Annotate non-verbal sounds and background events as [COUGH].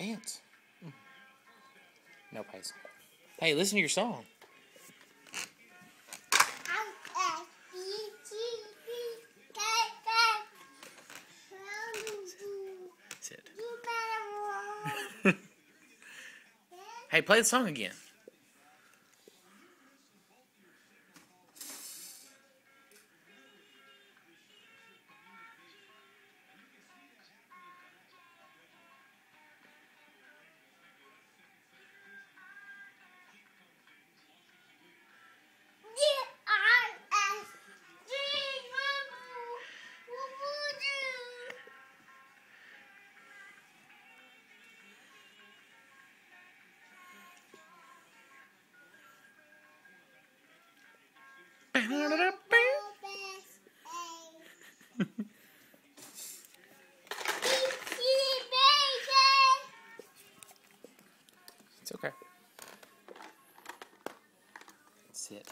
Dance. No pays. Hey, listen to your song. Sit. [LAUGHS] hey, play the song again. It's okay. Sit.